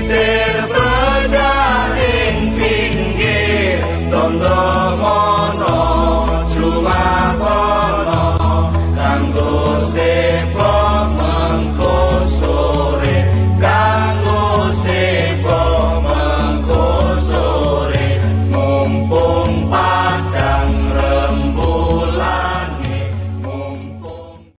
eterna.